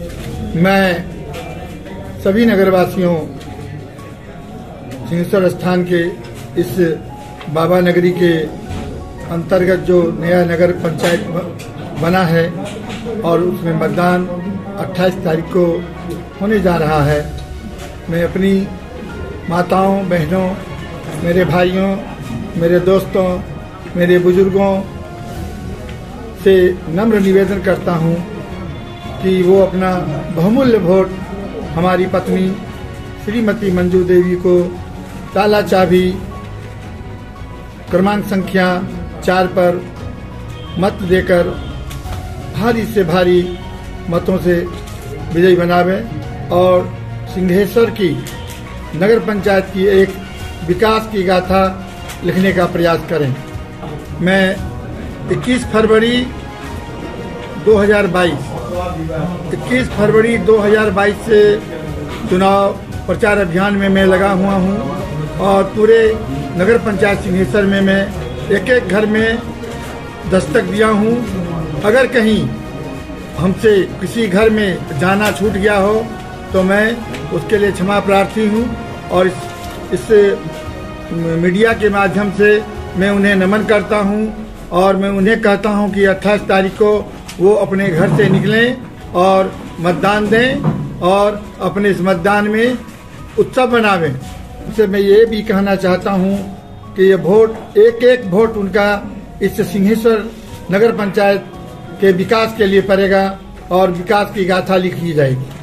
मैं सभी नगरवासियों, सिंहेश्वर स्थान के इस बाबा नगरी के अंतर्गत जो नया नगर पंचायत बना है और उसमें मतदान 28 तारीख को होने जा रहा है। मैं अपनी माताओं, बहनों, मेरे भाइयों, मेरे दोस्तों, मेरे बुज़ुर्गों से नम्र निवेदन करता हूँ कि वो अपना बहुमूल्य वोट हमारी पत्नी श्रीमती मंजू देवी को ताला चाबी, क्रमांक संख्या चार पर मत देकर भारी से भारी मतों से विजयी बनावे और सिंहेश्वर की नगर पंचायत की एक विकास की गाथा लिखने का प्रयास करें। मैं 21 फरवरी 2022 21 फरवरी 2022 से चुनाव प्रचार अभियान में मैं लगा हुआ हूँ और पूरे नगर पंचायत सिंहेश्वर में मैं एक एक घर में दस्तक दिया हूँ। अगर कहीं हमसे किसी घर में जाना छूट गया हो तो मैं उसके लिए क्षमा प्रार्थी हूँ और इस, इस मीडिया के माध्यम से मैं उन्हें नमन करता हूँ और मैं उन्हें कहता हूँ कि 28 तारीख को वो अपने घर से निकलें और मतदान दें और अपने इस मतदान में उत्सव बनावें उसे मैं ये भी कहना चाहता हूँ कि ये वोट एक एक वोट उनका इस सिंहेश्वर नगर पंचायत के विकास के लिए पड़ेगा और विकास की गाथा लिखी जाएगी।